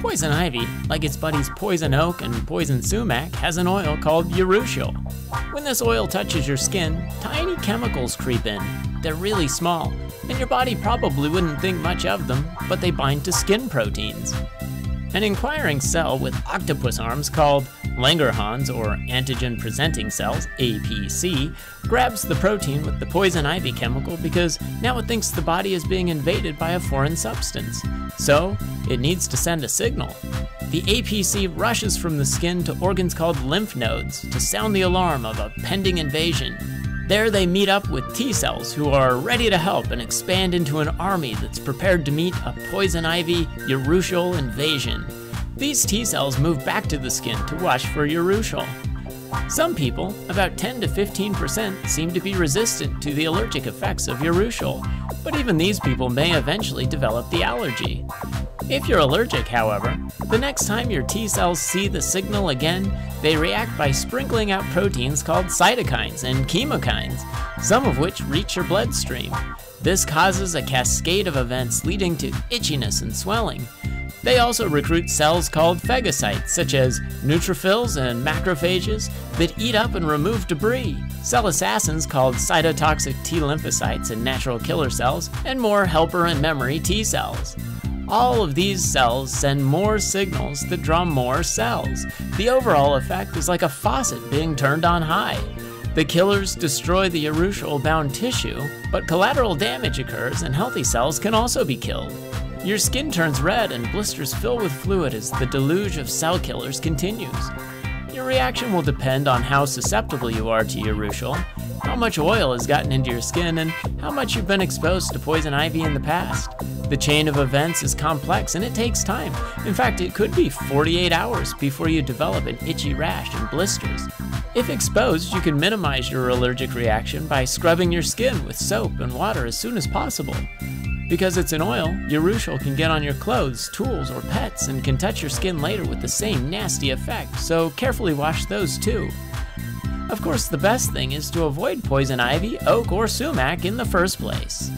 Poison ivy, like its buddies poison oak and poison sumac, has an oil called urushiol. When this oil touches your skin, tiny chemicals creep in. They're really small, and your body probably wouldn't think much of them, but they bind to skin proteins. An inquiring cell with octopus arms called Langerhans or antigen presenting cells, APC, grabs the protein with the poison ivy chemical because now it thinks the body is being invaded by a foreign substance. So, it needs to send a signal. The APC rushes from the skin to organs called lymph nodes to sound the alarm of a pending invasion. There they meet up with T cells who are ready to help and expand into an army that's prepared to meet a poison ivy urushiol invasion. These T cells move back to the skin to watch for urushiol. Some people, about 10 to 15%, seem to be resistant to the allergic effects of urushiol, but even these people may eventually develop the allergy. If you're allergic, however, the next time your T cells see the signal again, they react by sprinkling out proteins called cytokines and chemokines, some of which reach your bloodstream. This causes a cascade of events leading to itchiness and swelling. They also recruit cells called phagocytes, such as neutrophils and macrophages, that eat up and remove debris, cell assassins called cytotoxic T lymphocytes and natural killer cells, and more helper and memory T cells. All of these cells send more signals that draw more cells. The overall effect is like a faucet being turned on high. The killers destroy the urushiol bound tissue, but collateral damage occurs and healthy cells can also be killed. Your skin turns red and blisters fill with fluid as the deluge of cell killers continues. Your reaction will depend on how susceptible you are to urushiol, how much oil has gotten into your skin, and how much you've been exposed to poison ivy in the past. The chain of events is complex and it takes time. In fact, it could be 48 hours before you develop an itchy rash and blisters. If exposed, you can minimize your allergic reaction by scrubbing your skin with soap and water as soon as possible. Because it's an oil, urushiol can get on your clothes, tools, or pets and can touch your skin later with the same nasty effect, so carefully wash those too. Of course, the best thing is to avoid poison ivy, oak, or sumac in the first place.